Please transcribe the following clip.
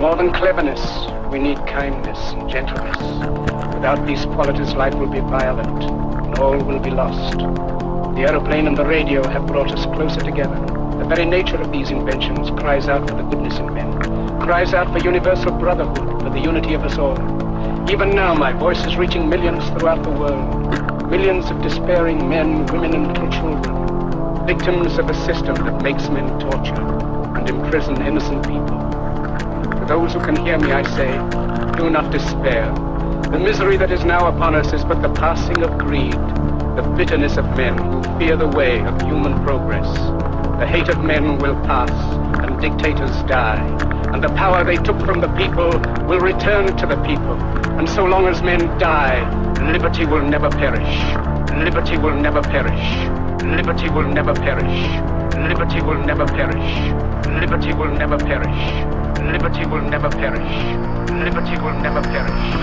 More than cleverness, we need kindness and gentleness. Without these qualities, life will be violent, and all will be lost. The aeroplane and the radio have brought us closer together. The very nature of these inventions cries out for the goodness in men, cries out for universal brotherhood, for the unity of us all. Even now, my voice is reaching millions throughout the world. Millions of despairing men, women, and little children. Victims of a system that makes men torture and imprison innocent people. To those who can hear me, I say, do not despair. The misery that is now upon us is but the passing of greed, the bitterness of men who fear the way of human progress. The hate of men will pass, and dictators die, and the power they took from the people will return to the people. And so long as men die, liberty will never perish. Liberty will never perish. Liberty will never perish. Liberty will never perish. Liberty will never perish. Liberty will never perish. Liberty will never perish. Liberty will never perish.